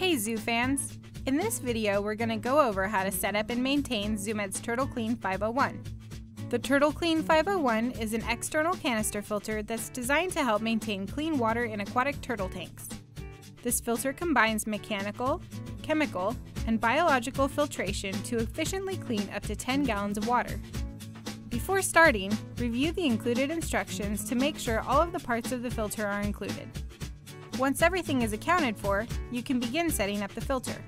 Hey zoo fans! In this video, we're going to go over how to set up and maintain Zoo Med's Turtle Clean 501. The Turtle Clean 501 is an external canister filter that's designed to help maintain clean water in aquatic turtle tanks. This filter combines mechanical, chemical, and biological filtration to efficiently clean up to 10 gallons of water. Before starting, review the included instructions to make sure all of the parts of the filter are included. Once everything is accounted for, you can begin setting up the filter.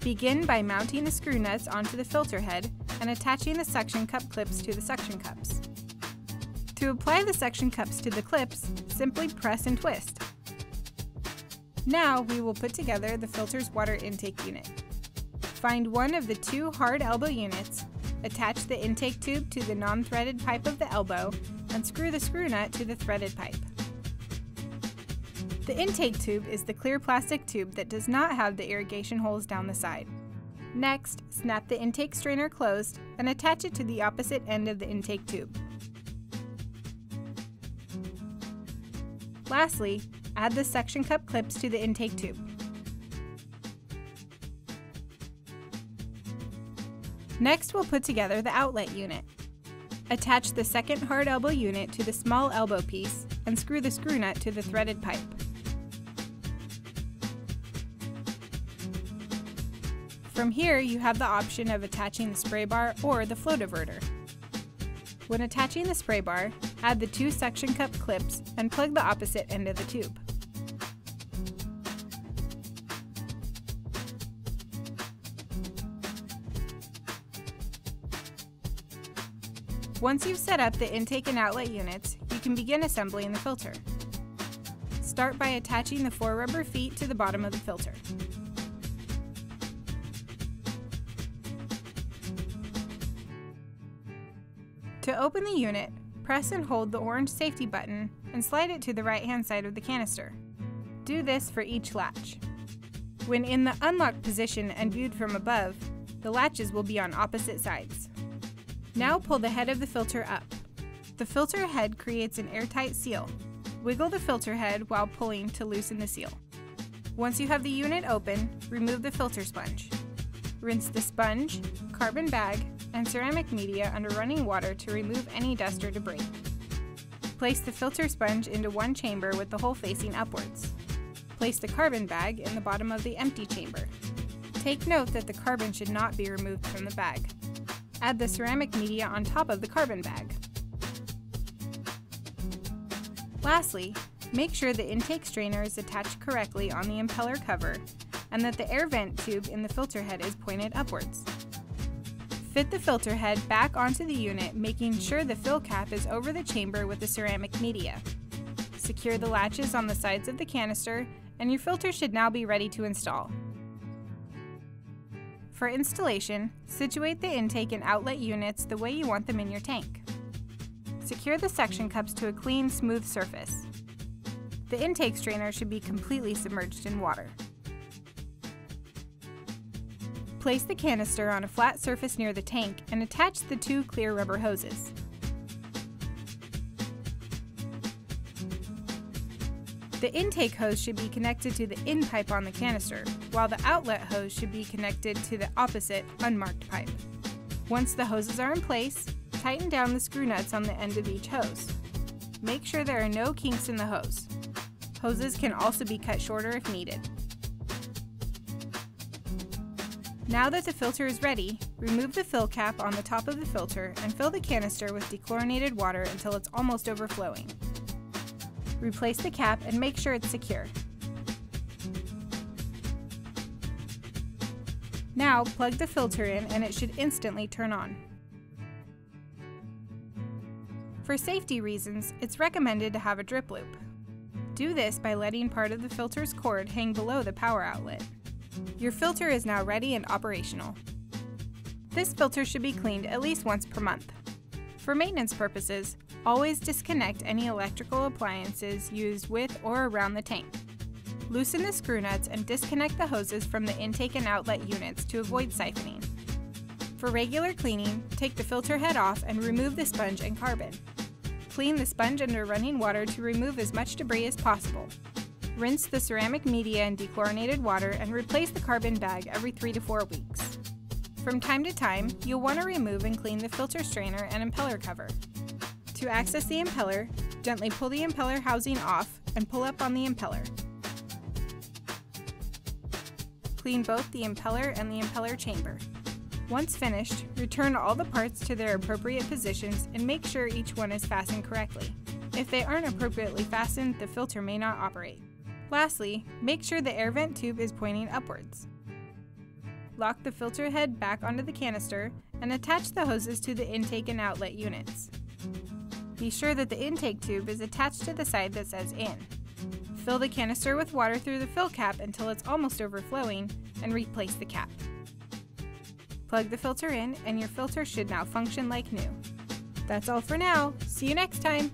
Begin by mounting the screw nuts onto the filter head and attaching the suction cup clips to the suction cups. To apply the suction cups to the clips, simply press and twist. Now we will put together the filter's water intake unit. Find one of the two hard elbow units, attach the intake tube to the non-threaded pipe of the elbow, and screw the screw nut to the threaded pipe. The intake tube is the clear plastic tube that does not have the irrigation holes down the side. Next, snap the intake strainer closed and attach it to the opposite end of the intake tube. Lastly, add the suction cup clips to the intake tube. Next, we'll put together the outlet unit. Attach the second hard elbow unit to the small elbow piece and screw the screw nut to the threaded pipe. From here, you have the option of attaching the spray bar or the flow diverter. When attaching the spray bar, add the two suction cup clips and plug the opposite end of the tube. Once you've set up the intake and outlet units, you can begin assembling the filter. Start by attaching the four rubber feet to the bottom of the filter. To open the unit, press and hold the orange safety button and slide it to the right hand side of the canister. Do this for each latch. When in the unlocked position and viewed from above, the latches will be on opposite sides. Now pull the head of the filter up. The filter head creates an airtight seal. Wiggle the filter head while pulling to loosen the seal. Once you have the unit open, remove the filter sponge. Rinse the sponge, carbon bag, and ceramic media under running water to remove any dust or debris. Place the filter sponge into one chamber with the hole facing upwards. Place the carbon bag in the bottom of the empty chamber. Take note that the carbon should not be removed from the bag. Add the ceramic media on top of the carbon bag. Lastly, make sure the intake strainer is attached correctly on the impeller cover and that the air vent tube in the filter head is pointed upwards. Fit the filter head back onto the unit, making sure the fill cap is over the chamber with the ceramic media. Secure the latches on the sides of the canister, and your filter should now be ready to install. For installation, situate the intake and outlet units the way you want them in your tank. Secure the suction cups to a clean, smooth surface. The intake strainer should be completely submerged in water. Place the canister on a flat surface near the tank and attach the two clear rubber hoses. The intake hose should be connected to the in pipe on the canister, while the outlet hose should be connected to the opposite, unmarked pipe. Once the hoses are in place, tighten down the screw nuts on the end of each hose. Make sure there are no kinks in the hose. Hoses can also be cut shorter if needed. Now that the filter is ready, remove the fill cap on the top of the filter and fill the canister with dechlorinated water until it's almost overflowing. Replace the cap and make sure it's secure. Now plug the filter in and it should instantly turn on. For safety reasons, it's recommended to have a drip loop. Do this by letting part of the filter's cord hang below the power outlet. Your filter is now ready and operational. This filter should be cleaned at least once per month. For maintenance purposes, always disconnect any electrical appliances used with or around the tank. Loosen the screw nuts and disconnect the hoses from the intake and outlet units to avoid siphoning. For regular cleaning, take the filter head off and remove the sponge and carbon. Clean the sponge under running water to remove as much debris as possible. Rinse the ceramic media in dechlorinated water and replace the carbon bag every 3 to 4 weeks. From time to time, you'll want to remove and clean the filter strainer and impeller cover. To access the impeller, gently pull the impeller housing off and pull up on the impeller. Clean both the impeller and the impeller chamber. Once finished, return all the parts to their appropriate positions and make sure each one is fastened correctly. If they aren't appropriately fastened, the filter may not operate. Lastly, make sure the air vent tube is pointing upwards. Lock the filter head back onto the canister and attach the hoses to the intake and outlet units. Be sure that the intake tube is attached to the side that says in. Fill the canister with water through the fill cap until it's almost overflowing and replace the cap. Plug the filter in and your filter should now function like new. That's all for now. See you next time!